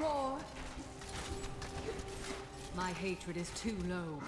and. My hatred is too low.